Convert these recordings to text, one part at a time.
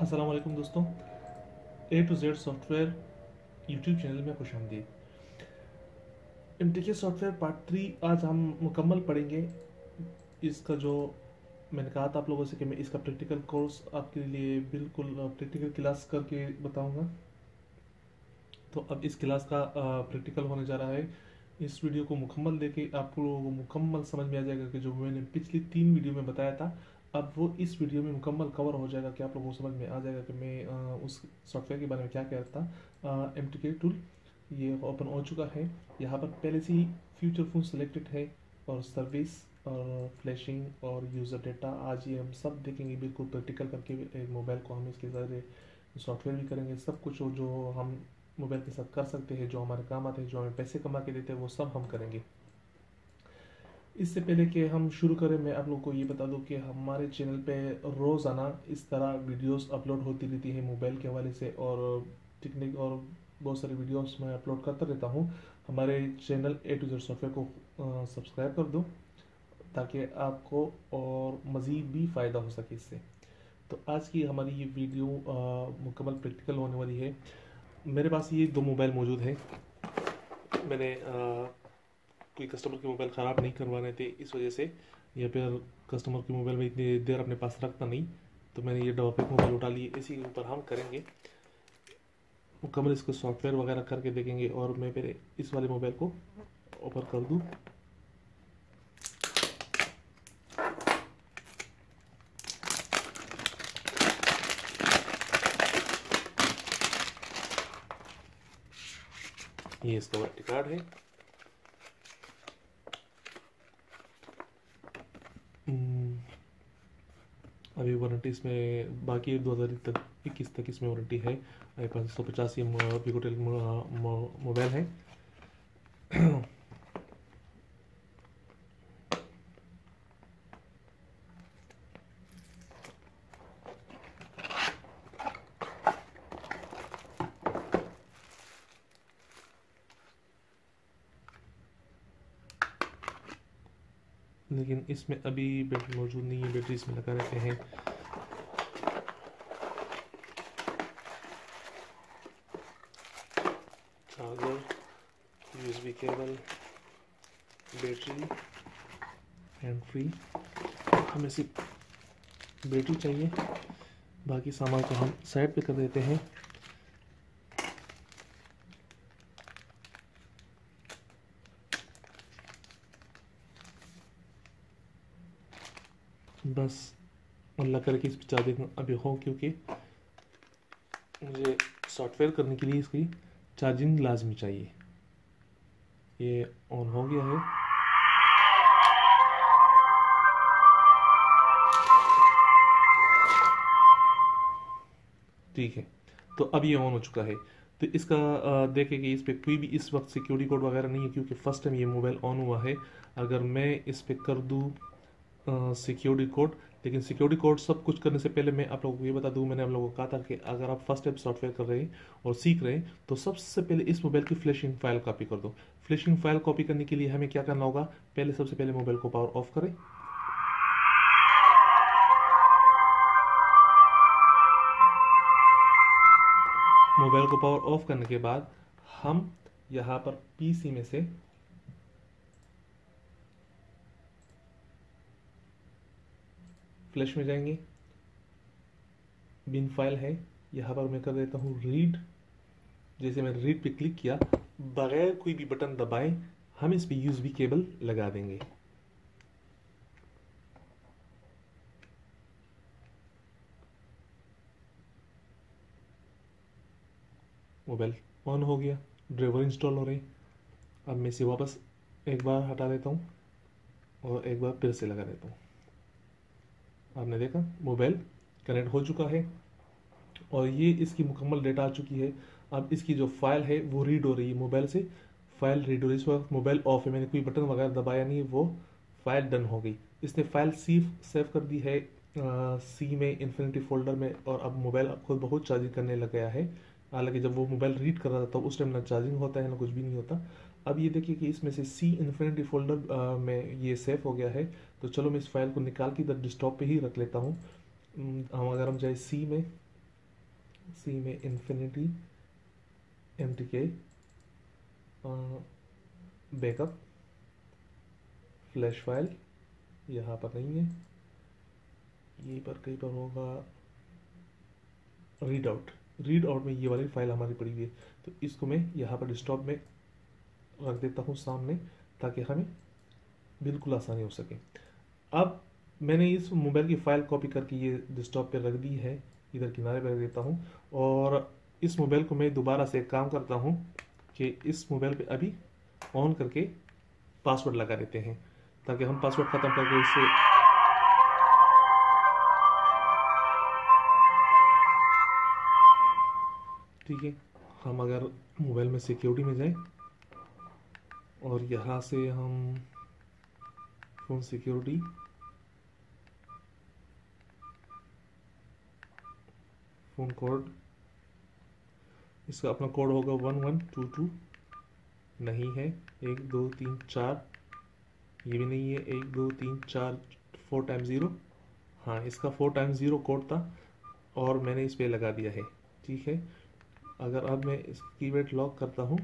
वालेकुम दोस्तों। A to Z software YouTube channel में खुश आमदीद एम सॉफ्टवेयर पार्ट थ्री आज हम मुकम्मल पढ़ेंगे। इसका जो मैंने कहा था आप लोगों से कि मैं इसका प्रैक्टिकल कोर्स आपके लिए बिल्कुल प्रैक्टिकल क्लास करके बताऊँगा। तो अब इस क्लास का प्रैक्टिकल होने जा रहा है। इस वीडियो को मुकम्मल देके आपको लोगों को मुकम्मल समझ में आ जाएगा कि जो मैंने पिछली तीन वीडियो में बताया था अब वो इस वीडियो में मुकम्मल कवर हो जाएगा कि आप लोगों को समझ में आ जाएगा कि मैं आ, उस सॉफ्टवेयर के बारे में क्या कह रहा था। एम टी के टूल ये ओपन हो चुका है। यहाँ पर पहले से ही फ्यूचर फ़ोन सेलेक्टेड है और सर्विस और फ्लैशिंग और यूज़र डेटा आज ये हम सब देखेंगे बिल्कुल प्रैक्टिकल करके मोबाइल को हम इसके ज़रिए सॉफ्टवेयर भी करेंगे। सब कुछ जो हम मोबाइल के साथ कर सकते हैं जो हमारे काम आते हैं जो हमें पैसे कमा के देते हैं वो सब हम करेंगे। इससे पहले कि हम शुरू करें मैं आप लोग को ये बता दूँ कि हमारे चैनल पे रोज़ाना इस तरह वीडियोस अपलोड होती रहती है मोबाइल के हवाले से और टेक्निक और बहुत सारी वीडियोस मैं अपलोड करता रहता हूँ। हमारे channel A to Z software को सब्सक्राइब कर दो ताकि आपको और मज़ीद भी फ़ायदा हो सके इससे। तो आज की हमारी ये वीडियो मुकम्मल प्रैक्टिकल होने वाली है। मेरे पास ये दो मोबाइल मौजूद हैं। मैंने आ, कोई कस्टमर के मोबाइल ख़राब नहीं करवाने थे, इस वजह से, या फिर कस्टमर के मोबाइल में इतनी देर अपने पास रखता नहीं तो मैंने ये डबल मोबाइल उठा लिए इसी के ऊपर हम करेंगे। मुकम्मल इसको सॉफ्टवेयर वगैरह करके देखेंगे और मैं पहले इस वाले मोबाइल को ओपन कर दूँ। ये इसका वारंटी कार्ड है हम्म, अभी वारंटी इसमें, बाकी दो हज़ार इक्कीस तक इक्कीस तक इसमें वारंटी है। आई पाँच सौ पचासी पिकोटेल मोबाइल है लेकिन इसमें अभी बैटरी मौजूद नहीं है, बैटरी इसमें लगा रहते हैं charger USB cable battery hand free हमें सिर्फ़ बैटरी चाहिए। बाकी सामान को हम साइड पे कर देते हैं। बस अल्लाह करके इस चार्जिंग अभी हो, क्योंकि मुझे सॉफ्टवेयर करने के लिए इसकी चार्जिंग लाजमी चाहिए। ये ऑन हो गया है। ठीक है तो अब ये ऑन हो चुका है। तो इसका देखें कि इस पर कोई भी इस वक्त सिक्योरिटी कोड वगैरह नहीं है, क्योंकि फ़र्स्ट टाइम ये मोबाइल ऑन हुआ है। अगर मैं इस पर कर दूँ सिक्योरिटी कोड लेकिन सिक्योरिटी कोड सब कुछ करने से पहले मैं आप लोगों को ये बता दूँ, मैंने आप लोगों को कहा था कि अगर आप फ़र्स्ट टाइम सॉफ्टवेयर कर रहे हैं और सीख रहे हैं तो सबसे पहले इस मोबाइल की फ्लैशिंग फ़ाइल कॉपी कर दो। फ्लैशिंग फ़ाइल कॉपी करने के लिए हमें क्या करना होगा? पहले सबसे पहले मोबाइल को पावर ऑफ़ करें। मोबाइल को पावर ऑफ़ करने के बाद हम यहाँ पर पीसी में से फ्लैश में जाएँगे। बिन फ़ाइल है, यहाँ पर मैं कर देता हूँ रीड जैसे मैंने रीड पे क्लिक किया, बगैर कोई भी बटन दबाएँ, हम इस पे यूएसबी केबल लगा देंगे। मोबाइल ऑन हो गया ड्राइवर इंस्टॉल हो रही अब मैं इसे वापस एक बार हटा देता हूँ और एक बार फिर से लगा देता हूँ। आपने देखा मोबाइल कनेक्ट हो चुका है और ये इसकी मुकम्मल डेटा आ चुकी है। अब इसकी जो फ़ाइल है वो रीड हो रही है मोबाइल से। फ़ाइल रीड हो रही है। इस वक्त मोबाइल ऑफ़ है। मैंने कोई बटन वगैरह दबाया नहीं वो फ़ाइल डन हो गई। इसने फ़ाइल सीव सेव कर दी है आ, सी में इन्फिनिटी फोल्डर में और अब मोबाइल खुद बहुत चार्जिंग करने लग गया है। हालाँकि जब वो मोबाइल रीड कर रहा था तो उस टाइम ना चार्जिंग होता है ना कुछ भी नहीं होता। अब ये देखिए कि इसमें से सी इन्फिनिटी फोल्डर में ये सेव हो गया है। तो चलो मैं इस फ़ाइल को निकाल के इधर डिस्टॉप पे ही रख लेता हूँ। हम अगर हम जाए सी में सी में infinity M T K backup flash file यहाँ पर नहीं है। ये पर कहीं पर होगा रीड आउट रीड आउट में ये वाली फ़ाइल हमारी पड़ी हुई है। तो इसको मैं यहाँ पर डिस्टॉप में रख देता हूँ सामने ताकि हमें बिल्कुल आसानी हो सके। अब मैंने इस मोबाइल की फ़ाइल कॉपी करके ये डेस्कटॉप पे रख दी है, इधर किनारे पर रख देता हूँ और इस मोबाइल को मैं दोबारा से काम करता हूँ कि इस मोबाइल पे अभी ऑन करके पासवर्ड लगा देते हैं ताकि हम पासवर्ड ख़त्म करके इससे ठीक है, हम अगर मोबाइल में सिक्योरिटी में जाएँ और यहाँ से हम फ़ोन सिक्योरिटी फ़ोन कोड इसका अपना कोड होगा वन वन टू टू नहीं है। एक, दो, तीन, चार। ये भी नहीं है। एक, दो, तीन, चार फोर टाइम ज़ीरो हाँ इसका फोर टाइम ज़ीरो कोड था और मैंने इस पर लगा दिया है। ठीक है? अगर अब मैं इस कीवर्ड लॉक करता हूँ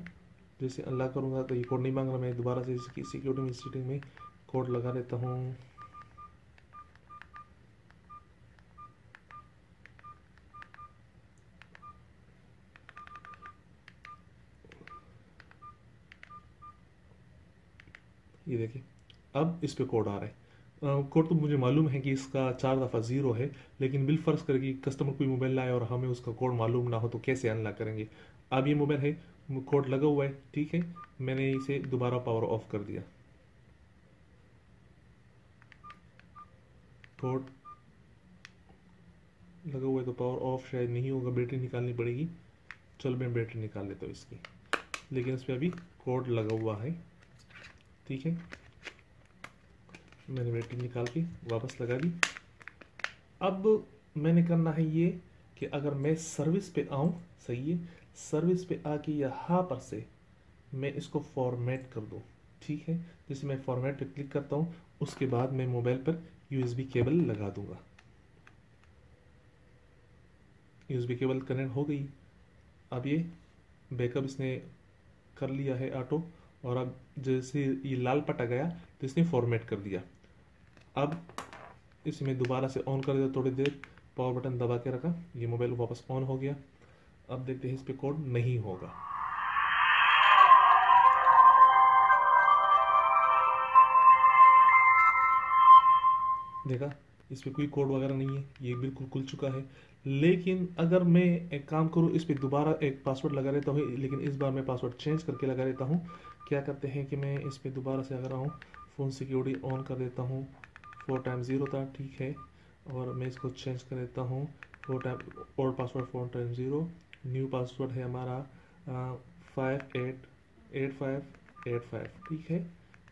जैसे अनलॉक करूँगा तो ये कोड नहीं मांग रहा, मैं दोबारा से इसकी सिक्योरिटी सेटिंग में कोड लगा देता हूँ। ये देखिए, अब इस पे कोड आ रहा है। कोड तो मुझे मालूम है कि इसका चार दफ़ा ज़ीरो है, लेकिन बिल फ़र्ज़ करके कस्टमर कोई मोबाइल लाए और हमें उसका कोड मालूम ना हो तो कैसे अनलॉक करेंगे? अब ये मोबाइल है कोड लगा हुआ है, ठीक है? मैंने इसे दोबारा पावर ऑफ़ कर दिया। कोड लगा हुआ है तो पावर ऑफ़ शायद नहीं होगा, बैटरी निकालनी पड़ेगी। चलो मैं बैटरी निकाल लेता हूँ इसकी। लेकिन इस पर अभी कोड लगा हुआ है, ठीक है? मैंने बैटरी निकाल के वापस लगा दी। अब मैंने करना है ये कि अगर मैं सर्विस पे आऊँ, सही है सर्विस पे आके यहाँ पर से मैं इसको फॉर्मेट कर दूँ, ठीक है? जैसे मैं फॉर्मेट पे क्लिक करता हूँ, उसके बाद मैं मोबाइल पर यूएसबी केबल लगा दूँगा। यूएसबी केबल कनेक्ट हो गई। अब ये बैकअप इसने कर लिया है ऑटो, और अब जैसे ये लाल पटा गया तो इसने फॉर्मेट कर दिया। अब इसमें दोबारा से ऑन कर दिया थोड़ी देर, पावर बटन दबा के रखा, ये मोबाइल वापस ऑन हो गया। अब देखते हैं इस पर कोड नहीं होगा। देखा, इस पर कोई कोड वगैरह नहीं है, ये बिल्कुल खुल चुका है। लेकिन अगर मैं एक काम करूँ, इस पर दोबारा एक पासवर्ड लगा लेता हूँ, लेकिन इस बार मैं पासवर्ड चेंज करके लगा लेता हूँ। क्या करते हैं कि मैं इस पर दोबारा से अगर आऊँ फ़ोन सिक्योरिटी ऑन कर देता हूँ। फोर टाइम ज़ीरो था, ठीक है। और मैं इसको चेंज कर देता हूँ। Four time old password four time zero new password है हमारा five eight eight five eight five ठीक है?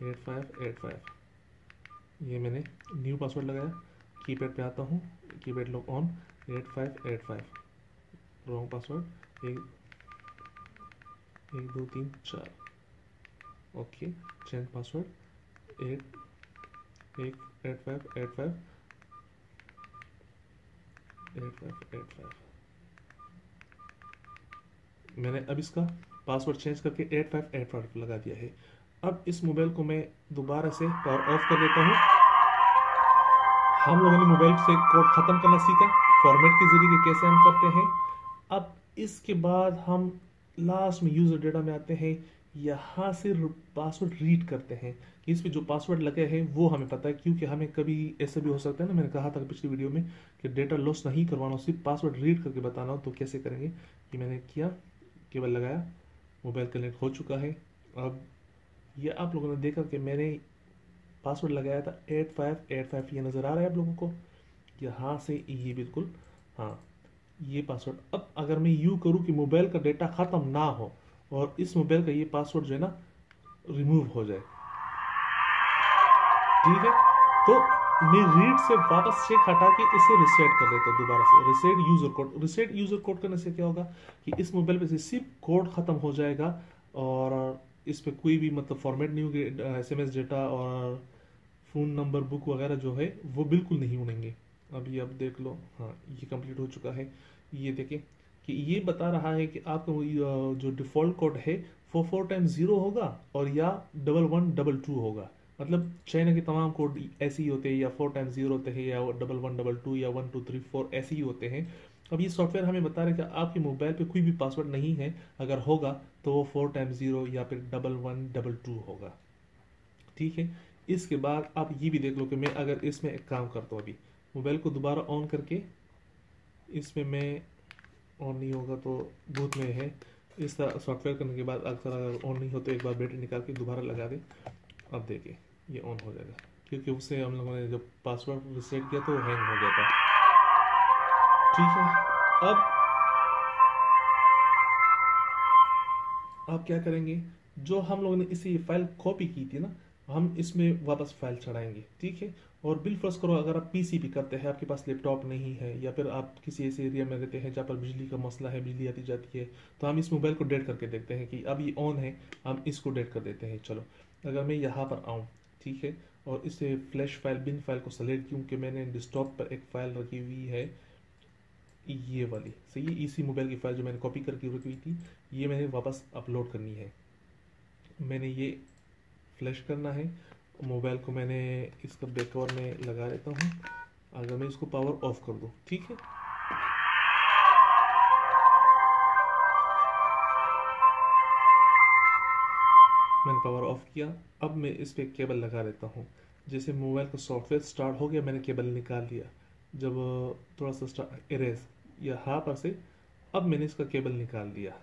एट फाइव एट फाइव ये मैंने न्यू पासवर्ड लगाया। कीपैड पे आता हूँ। Keypad lock on eight five eight five wrong password एक एक, दो, तीन, चार. ओके चेंज पासवर्ड एट एक eight five eight five eight five eight five मैंने अब इसका पासवर्ड चेंज करके एट फाइव एट फाइव लगा दिया है। अब इस मोबाइल को मैं दोबारा से पावर ऑफ़ कर देता हूँ। हम लोगों ने मोबाइल से कोड ख़त्म करना सीखा फॉर्मेट के ज़रिए कैसे हम करते हैं। अब इसके बाद हम लास्ट में यूज़र डेटा में आते हैं, यहाँ से पासवर्ड रीड करते हैं। इस पर जो पासवर्ड लगे हैं, वो हमें पता है, क्योंकि हमें कभी ऐसे भी हो सकता है ना, मैंने कहा था पिछली वीडियो में कि डेटा लॉस नहीं करवाना, सिर्फ़ पासवर्ड रीड करके बताना हो तो कैसे करेंगे? कि मैंने किया। केवल लगाया, मोबाइल कनेक्ट हो चुका है। अब ये आप लोगों ने देखा कि मैंने पासवर्ड लगाया था एट फाइव एट फाइव ये नज़र आ रहा है आप लोगों को। यहाँ से ये बिल्कुल हाँ ये पासवर्ड। अब अगर मैं यू करूँ कि मोबाइल का डेटा ख़त्म ना हो और इस मोबाइल का ये पासवर्ड जो है ना, रिमूव हो जाए। ठीक है? तो मैं रीड से वापस चेक हटा के इसे रिसेट कर देता हूँ दोबारा से। Reset user code reset user code करने से क्या होगा कि इस मोबाइल पे से सिर्फ़ कोड खत्म हो जाएगा और इस पे कोई भी मतलब फॉर्मेट नहीं होगी एस एम एस डेटा और फ़ोन नंबर बुक वगैरह जो है, वो बिल्कुल नहीं उड़ेंगे। अभी अब देख लो हाँ ये कंप्लीट हो चुका है। ये देखें कि ये बता रहा है कि आपका जो डिफ़ॉल्ट कोड है, वो फोर टाइम ज़ीरो होगा और या डबल वन डबल टू होगा। मतलब चाइना के तमाम कोड ऐसे ही होते हैं, या फोर टाइम ज़ीरो होते हैं, या डबल वन डबल टू या वन टू थ्री फोर ऐसे ही होते हैं। अब ये सॉफ्टवेयर हमें बता रहे हैं कि आपके मोबाइल पे कोई भी पासवर्ड नहीं है। अगर होगा तो वो फोर टाइम ज़ीरो या फिर डबल वन डबल टू होगा। ठीक है? इसके बाद आप ये भी देख लो कि मैं अगर इसमें एक काम करता हूँ अभी। मोबाइल को दोबारा ऑन करके, इसमें मैं ऑन नहीं होगा तो बूथ में है। इस तरह सॉफ्टवेयर करने के बाद अक्सर अगर ऑन नहीं हो तो एक बार बैटरी निकाल के दोबारा लगा दे। अब देखिए, ये ऑन हो जाएगा। क्योंकि उससे हम लोगों ने जब पासवर्ड रिसेट किया तो हैंग हो गया था। ठीक है, अब अब क्या करेंगे? जो हम लोगों ने इसी फ़ाइल कॉपी की थी ना, हम इसमें वापस फ़ाइल चढ़ाएँगे। ठीक है? और बिल फ़र्स्ट करो, अगर आप पीसी भी करते हैं, आपके पास लैपटॉप नहीं है, या फिर आप किसी ऐसे एरिया में रहते हैं जहाँ पर बिजली का मसला है, बिजली आती जाती है तो हम इस मोबाइल को डेट करके देखते हैं कि अब ये ऑन है, हम इसको डेट कर देते हैं। चलो अगर मैं यहाँ पर आऊँ, ठीक है? और इसे फ्लैश फ़ाइल बिन फ़ाइल को सेलेक्ट क्योंकि मैंने डिस्कटॉप पर एक फ़ाइल रखी हुई है, ये वाली। सही है? इसी मोबाइल की फ़ाइल जो मैंने कॉपी करके रखी हुई थी, ये मैंने वापस अपलोड करनी है। मैंने ये फ्लैश करना है। मोबाइल को मैंने इसका बैक कवर में लगा लेता हूँ। अगर मैं इसको पावर ऑफ़ कर दूँ, ठीक है? मैंने पावर ऑफ़ किया। अब मैं इस पर केबल लगा लेता हूँ। जैसे मोबाइल का सॉफ्टवेयर स्टार्ट हो गया, मैंने केबल निकाल लिया। जब थोड़ा सा इरेज या हाँ पर से, अब मैंने इसका केबल निकाल लिया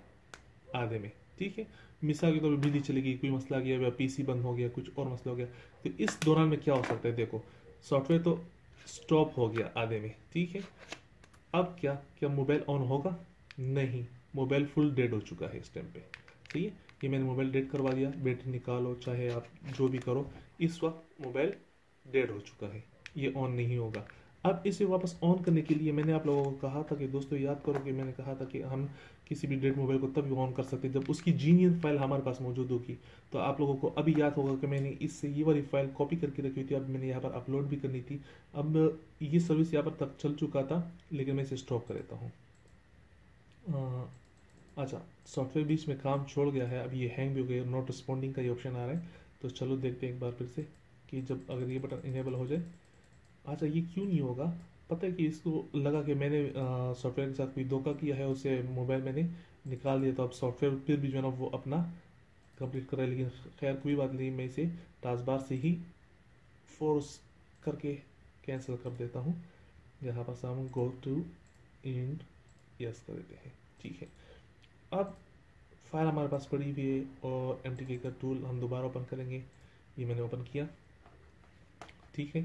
आधे में। ठीक है? मिसाल के तौर पर बिजली चली गई कोई मसला आ गया, या पीसी बंद हो गया, कुछ और मसला हो गया तो इस दौरान में क्या हो सकता है? देखो सॉफ्टवेयर तो स्टॉप हो गया आधे में। ठीक है? अब क्या? क्या मोबाइल ऑन होगा? नहीं। मोबाइल फुल डेड हो चुका है इस टाइम पे। सही है? ये मैंने मोबाइल डेड करवा दिया, बैटरी निकालो, चाहे आप जो भी करो, इस वक्त मोबाइल डेड हो चुका है, ये ऑन नहीं होगा। अब इसे वापस ऑन करने के लिए मैंने आप लोगों को कहा था कि दोस्तों, याद करो कि मैंने कहा था कि हम किसी भी डेड मोबाइल को तभी ऑन कर सकते जब उसकी जीनियन फ़ाइल हमारे पास मौजूद होगी। तो आप लोगों को अभी याद होगा कि मैंने इससे ये वाली फ़ाइल कॉपी करके रखी थी, अब मैंने यहाँ पर अपलोड भी करनी थी। अब ये सर्विस यहाँ पर तक चल चुका था, लेकिन मैं इसे स्टॉप कर देता हूँ। अच्छा सॉफ्टवेयर बीच में काम छोड़ गया है, अब ये हैंग भी हो गया नॉट रिस्पॉन्डिंग का ये ऑप्शन आ रहा है तो चलो देखते हैं एक बार फिर से कि जब अगर ये बटन इनेबल हो जाए। अच्छा ये क्यों नहीं होगा? पता है कि इसको लगा कि मैंने सॉफ्टवेयर के साथ कोई धोखा किया है, उसे मोबाइल मैंने निकाल दिया तो अब सॉफ्टवेयर फिर भी जो है ना, वो अपना कंप्लीट कर रहा है, लेकिन खैर कोई बात नहीं, मैं इसे टास्क से ही फोर्स करके कैंसिल कर देता हूँ। यहाँ पर हम गो टू इन यस कर देते हैं। ठीक है। अब फ़ाइल हमारे पास पड़ी हुई है और एम का टूल हम दोबारा ओपन करेंगे। ये मैंने ओपन किया। ठीक है?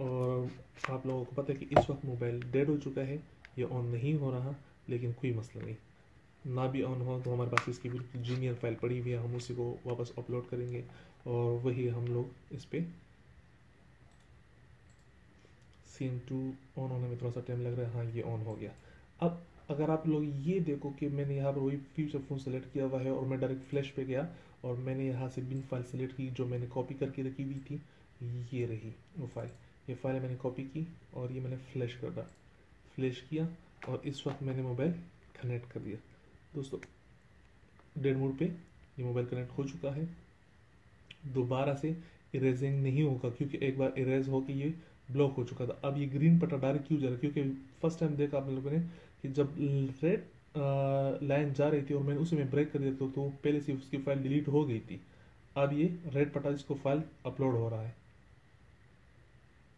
और आप लोगों को पता है कि इस वक्त मोबाइल डेड हो चुका है। ये ऑन नहीं हो रहा, लेकिन कोई मसला नहीं। ना भी ऑन हो तो हमारे पास इसकी बिल्कुल जीनियर फ़ाइल पड़ी हुई है। हम उसी को वापस अपलोड करेंगे और वही हम लोग इस पर सीन टू ऑन होने में थोड़ा सा टाइम लग रहा है। हाँ ये ऑन हो गया। अब अगर आप लोग ये देखो कि मैंने यहाँ पर वही फ्यूचर फ़ोन सेलेक्ट किया हुआ है और मैं डायरेक्ट फ्लैश पे गया और मैंने यहाँ से बिन फ़ाइल सेलेक्ट की जो मैंने कॉपी करके रखी हुई थी, ये रही वो फ़ाइल ये फ़ाइल मैंने कॉपी की और ये मैंने फ्लैश कर रहा फ्लैश किया और इस वक्त मैंने मोबाइल कनेक्ट कर दिया। दोस्तों डेड मोड पे ये मोबाइल कनेक्ट हो चुका है। दोबारा से इरेजिंग नहीं होगा क्योंकि एक बार इरेज होकर ये ब्लॉक हो चुका था। अब ये ग्रीन पटा डायरेक्ट क्यों जा रहा है? क्योंकि फ़र्स्ट टाइम देखा आप लोगों ने कि जब रेड लाइन जा रही थी और मैंने उसी में ब्रेक कर दिया तो, तो पहले से उसकी फ़ाइल डिलीट हो गई थी। अब ये रेड पटा जिसको फ़ाइल अपलोड हो रहा है।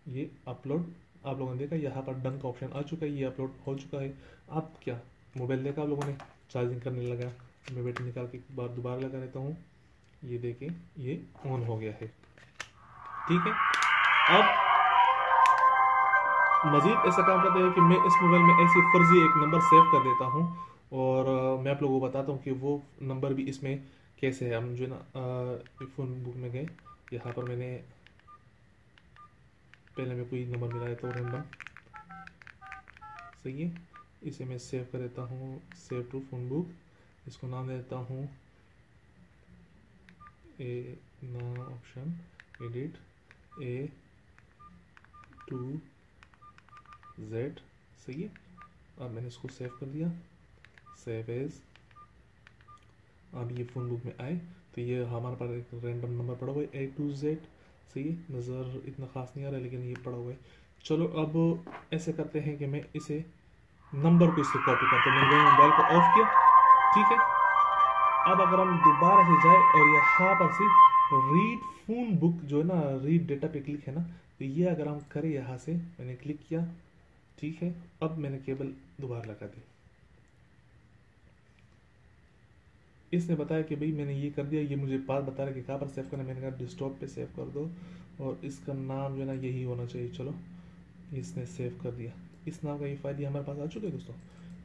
ये अपलोड आप लोगों ने देखा यहाँ पर डन का ऑप्शन आ चुका है ये अपलोड हो चुका है। अब क्या? मोबाइल देखा आप लोगों ने? चार्जिंग करने लगा। मैं बैटरी निकाल के बार दोबारा लगा लेता हूँ। ये देखें ये ऑन हो गया है। ठीक है? अब मज़ीद ऐसा काम करते हैं कि मैं इस मोबाइल में ऐसे फर्जी एक नंबर सेव कर देता हूँ और मैं आप लोगों को बताता हूँ कि वो नंबर भी इसमें कैसे है। हम जो ना फ़ोन बुक में गए, यहाँ पर मैंने पहले मैं कोई नंबर मिला देता हूँ रैंडम सही है? इसे मैं सेव कर देता हूँ सेव टू फ़ोन बुक इसको नाम देता हूँ। ए, ना option edit A to Z सही है? अब मैंने इसको सेव कर दिया। सेव एज अब ये फ़ोन बुक में आए तो ये हमारे पास एक रैंडम नंबर पड़ा हुआ है ए टू जेड सही नज़र इतना ख़ास नहीं आ रहा है लेकिन ये पड़ा हुआ है। चलो, अब ऐसे करते हैं कि मैं इसे नंबर को इससे कॉपी करता हूँ। मैंने मोबाइल को ऑफ़ किया, ठीक है? अब अगर हम दोबारा से जाए और यहाँ पर से रीड फ़ोन बुक जो है ना रीड डेटा पे क्लिक है ना तो ये अगर हम करें यहाँ से, मैंने क्लिक किया। ठीक है, अब मैंने केबल दोबारा लगा दी। इसने बताया कि भाई मैंने ये कर दिया, ये मुझे बात बता रहा कि कहाँ पर सेव करना मैंने कहा डिस्टॉप पे सेव कर दो और इसका नाम जो है ना, यही होना चाहिए। चलो, इसने सेव कर दिया। इस नाम का ये फ़ाइल हमारे पास आ चुके दोस्तों।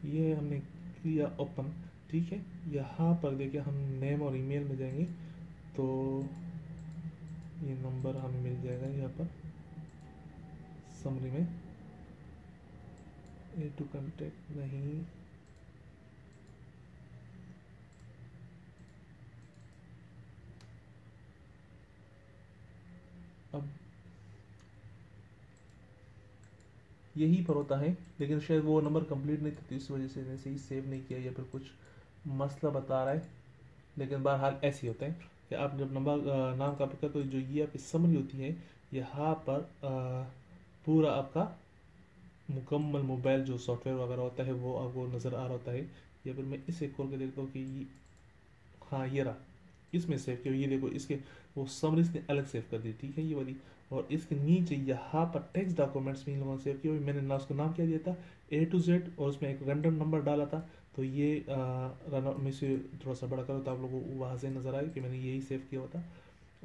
ये हमने किया ओपन ठीक है? यहाँ पर देखिए, हम नेम और ईमेल में जाएँगे तो ये नंबर हमें मिल जाएगा यहाँ पर। समरी में। ए टू कंटेक्ट नहीं। अब यही पर होता है, लेकिन शायद वो नंबर कंप्लीट नहीं था इस वजह से मैंने सही सेव नहीं किया या फिर कुछ मसला बता रहा है। लेकिन बहरहाल ऐसे होते हैं कि आप जब नंबर नाम का करते तो जो ये आपकी समरी होती है, यहाँ पर पूरा आपका मुकम्मल मोबाइल जो सॉफ्टवेयर वगैरह होता है, वो आपको नज़र आ रहा होता है। या फिर मैं इसे खोल के देखता हूँ कि हाँ ये रहा। इसमें सेव किया ये देखो, इसके, वो समरीज ने अलग सेव कर दी, ठीक है, ये वाली। और इसके नीचे यहाँ पर टेक्स्ट डॉक्यूमेंट्स में इन लोगों ने सेव किया मैंने ना उसको नाम क्या दिया था? ए टू जेड और उसमें एक रैंडम नंबर डाला था। तो ये रन में से थोड़ा सा बड़ा करो तो आप लोगों को वहाँ नज़र आए कि मैंने यही सेव किया होता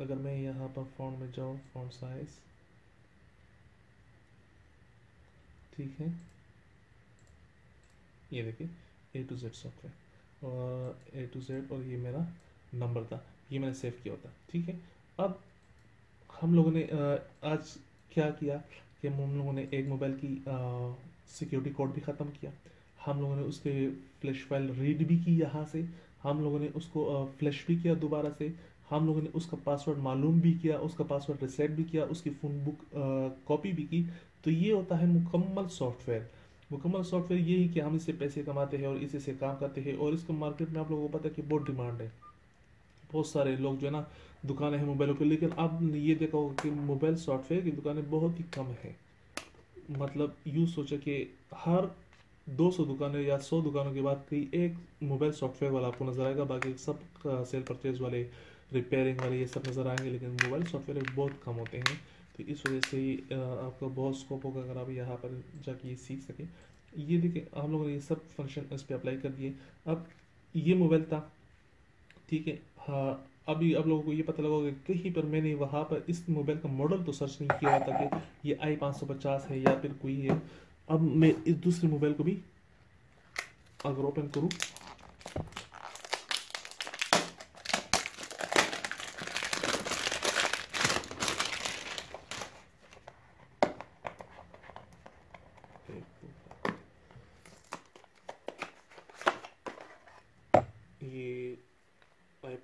अगर मैं यहाँ पर फ़ॉन्ट में जाऊँ फ़ॉन्ट साइज़ ठीक है। ये देखिए ए टू जेड सॉफ्टवेयर और ए टू जेड और ये मेरा नंबर था। ये मैंने सेव किया होता, ठीक है? अब हम लोगों ने आज क्या किया कि हम लोगों ने एक मोबाइल की सिक्योरिटी कोड भी ख़त्म किया। हम लोगों ने उसके फ्लैश फ़ाइल रीड भी की यहाँ से। हम लोगों ने उसको फ्लैश भी किया दोबारा से। हम लोगों ने उसका पासवर्ड मालूम भी किया, उसका पासवर्ड रिसेट भी किया, उसकी फ़ोन बुक कॉपी भी की। तो ये होता है मुकम्मल सॉफ्टवेयर। मुकम्मल सॉफ्टवेयर ये ही कि हम इससे पैसे कमाते हैं और इसी से काम करते हैं और इसको मार्केट में आप लोगों को पता है कि बहुत डिमांड है। बहुत सारे लोग जो है ना, दुकानें हैं मोबाइलों की लेकिन अब ये देखा होगा कि मोबाइल सॉफ्टवेयर की दुकानें बहुत ही कम है। मतलब यूँ सोचा कि हर 200 दुकानें या 100 दुकानों के बाद कई एक मोबाइल सॉफ्टवेयर वाला आपको नज़र आएगा, बाकी सब सेल परचेज वाले रिपेयरिंग वाले ये सब नज़र आएँगे, लेकिन मोबाइल सॉफ्टवेयर बहुत कम होते हैं। तो इस वजह से आपका बहुत स्कोप होगा अगर आप यहाँ पर जाके ये सीख सकें। ये देखिए हम लोगों ने ये सब फ़ंक्शन इस पर अप्लाई कर दिए। अब ये मोबाइल था, ठीक है? हाँ अभी आप लोगों को ये पता लगा कि कहीं पर मैंने वहाँ पर इस मोबाइल का मॉडल तो सर्च नहीं किया था कि ये आई पाँच सौ पचास है या फिर कोई है। अब मैं इस दूसरे मोबाइल को भी अगर ओपन करूँ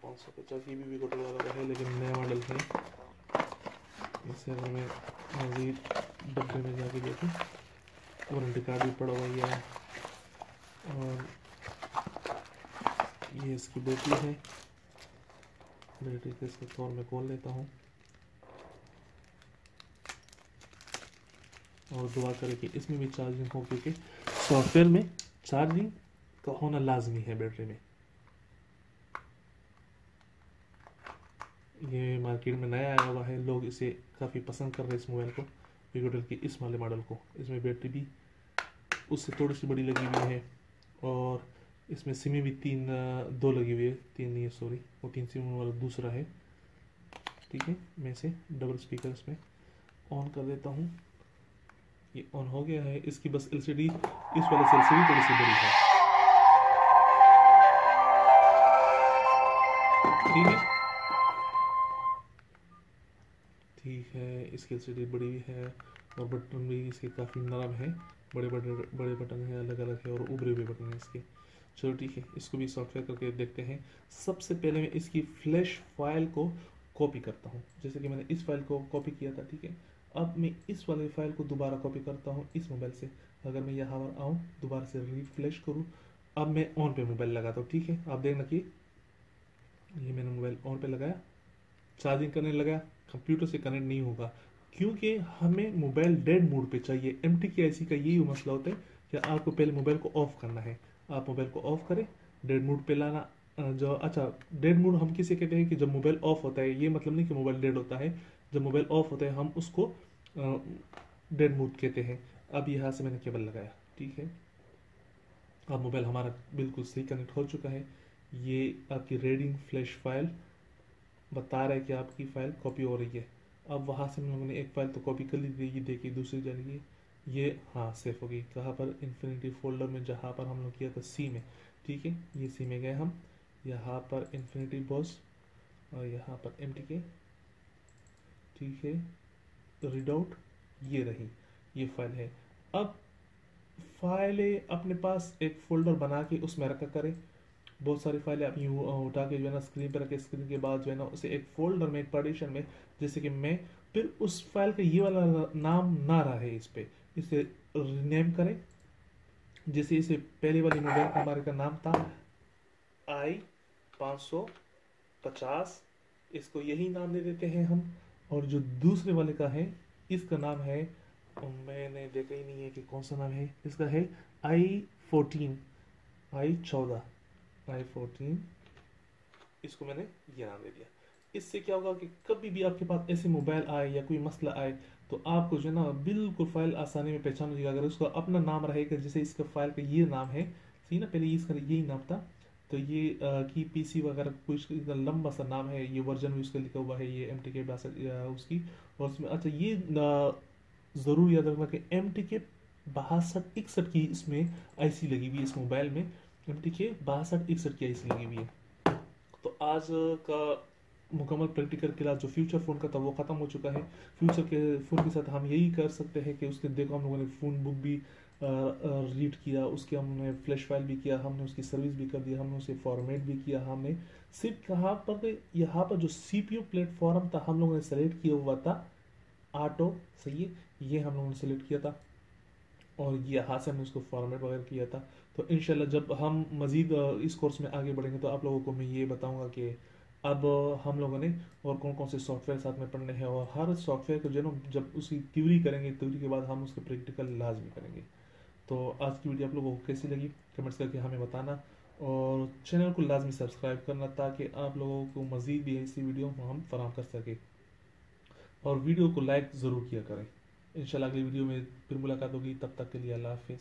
पाँच सौ पचास जी बी वी कोट वाला है लेकिन नया मॉडल है इसे अगर मैं मज़ीद डब्बे में जाके देखूँ वारंटी कार्ड भी पड़ा हुआ है। और ये इसकी बैटरी है। बैटरी के इसके तौर में खोल लेता हूँ। और दुआ करें कि इसमें भी चार्जिंग हो, क्योंकि सॉफ्टवेयर में चार्जिंग का होना लाजमी है बैटरी में। ये मार्केट में नया आया हुआ है। लोग इसे काफ़ी पसंद कर रहे हैं इस मोबाइल को। विगोडल के इस वाले मॉडल को। इसमें बैटरी भी उससे थोड़ी सी बड़ी लगी हुई है और इसमें सिमी भी तीन दो लगी हुई है। तीन नहीं है सॉरी वो तीन सिम वाला दूसरा है। ठीक है, मैं इसे डबल स्पीकर इसमें ऑन कर देता हूँ। ये ऑन हो गया है। इसकी बस एलसीडी इस वाले से एलसीडी थोड़ी सी बड़ी है। ठीक है? ठीक है, इसकी एलसीडी बड़ी भी है और बटन भी इसके काफ़ी नरम है। बड़े बड़े बड़े बटन हैं अलग अलग है और उभरे हुए बटन हैं इसके। चलो ठीक है, इसको भी सॉफ्टवेयर करके देखते हैं। सबसे पहले मैं इसकी फ्लैश फ़ाइल को कॉपी करता हूँ। जैसे कि मैंने इस फ़ाइल को कॉपी किया था, ठीक है? अब मैं इस वाले फ़ाइल को दोबारा कॉपी करता हूँ इस मोबाइल से। अगर मैं यहाँ पर आऊँ, दोबारा से रिफ्लेश करूँ, अब मैं ऑन पे मोबाइल लगाता हूँ, ठीक है? आप देखना कि ये मैंने मोबाइल ऑन पे लगाया। चार्जिंग करने लगा कंप्यूटर से कनेक्ट नहीं होगा। क्योंकि हमें मोबाइल डेड मोड पे चाहिए। एम टी के ऐसी का यही मसला होता है कि आपको पहले मोबाइल को ऑफ़ करना है। आप मोबाइल को ऑफ़ करें डेड मोड पे लाना जो अच्छा डेड मोड हम किसे कहते हैं कि जब मोबाइल ऑफ़ होता है, ये मतलब नहीं कि मोबाइल डेड होता है। जब मोबाइल ऑफ़ होता है, हम उसको डेड मोड कहते हैं। अब यहाँ से मैंने केबल लगाया, ठीक है? अब मोबाइल हमारा बिल्कुल सही कनेक्ट हो चुका है। ये आपकी रेडिंग फ्लैश फ़ाइल बता रहा है कि आपकी फ़ाइल कॉपी हो रही है। अब वहाँ से हम लोगों ने एक फ़ाइल तो कॉपी कर ली, ये देखिए, दूसरी जाएगी ये हाँ सेफ़ हो गई। कहाँ पर? इन्फिनिटी फोल्डर में, जहाँ पर हम लोग किया था सी में। ठीक है? ये सी में गए हम। यहाँ पर इन्फिनिटी बॉस और यहाँ पर एम टी के ठीक है? रीड आउट ये रही। ये फ़ाइल है। अब फाइलें अपने पास एक फोल्डर बना के उसमें रखा करें। बहुत सारी फाइलें यूँ उठा के जो है ना स्क्रीन पर रखे। स्क्रीन के बाद जो है ना उसे एक फोल्डर में, एक पार्टीशन में जैसे कि मैं फिर उस फ़ाइल का ये वाला नाम ना रहे इस पर इसे रिनेम करें, जैसे इसे पहले वाली मोबाइल हमारे का नाम था आई पाँच सौ पचास। इसको यही नाम दे देते हैं हम। और जो दूसरे वाले का है, इसका नाम है, मैंने देखा ही नहीं है कि कौन सा नाम है। इसका है आई फोर्टीन, आई चौदह। आई फोर्टीन इसको मैंने ये नाम दे दिया। इससे क्या होगा कि कभी भी आपके पास ऐसे मोबाइल आए या कोई मसला आए तो आपको जो है ना बिल्कुल फ़ाइल आसानी में पहचान हो जाएगा अगर उसका अपना नाम रहेगा जैसे इसका फ़ाइल का ये नाम है सही ना? पहले इसका यही नाम था। तो ये आ, की पीसी वगैरह कुछ लंबा सा नाम है ये वर्जन भी उसका लिखा हुआ है ये एम टी के उसकी। और उसमें अच्छा ये ज़रूर याद रखना कि एम टी के बासठ इकसठ की इसमें आईसी लगी हुई इस मोबाइल में। टी के बासठ इकसठ की लगी हुई है। तो आज का मुकम्मल प्रैक्टिकल क्लास जो फ्यूचर फ़ोन का था, वो ख़त्म हो चुका है। फ्यूचर के फ़ोन के साथ हम यही कर सकते हैं कि उसके देखो हम लोगों ने फ़ोन बुक भी रीड किया, उसके हमने फ्लैश फ़ाइल भी किया, हमने उसकी सर्विस भी कर दिया हमने उसे फॉर्मेट भी किया, हमने सिर्फ़ कहाँ पर यहाँ पर जो सी पी प्लेटफॉर्म था, हम लोगों ने सेलेक्ट किया हुआ था आटो सही है? ये हम लोगों ने सेलेक्ट किया था। और यहाँ से हमने उसको फॉर्मेट वगैरह किया था। तो इनशाला जब हम मज़ीद इस कोर्स में आगे बढ़ेंगे तो आप लोगों को मैं ये बताऊँगा कि अब हम लोगों ने और कौन कौन से सॉफ्टवेयर साथ में पढ़ने हैं और हर सॉफ्टवेयर को जो है जब उसकी थ्योरी करेंगे थ्योरी के बाद हम उसके प्रैक्टिकल लाजमी करेंगे। तो आज की वीडियो आप लोगों को कैसी लगी? कमेंट्स करके हमें बताना और चैनल को लाजमी सब्सक्राइब करना ताकि आप लोगों को मज़ीद भी ऐसी वीडियो हम फराम कर सकें। और वीडियो को लाइक ज़रूर किया करें। इन अगली वीडियो में फिर मुलाकात होगी। तब तक के लिए अल्लाह हाफिज़।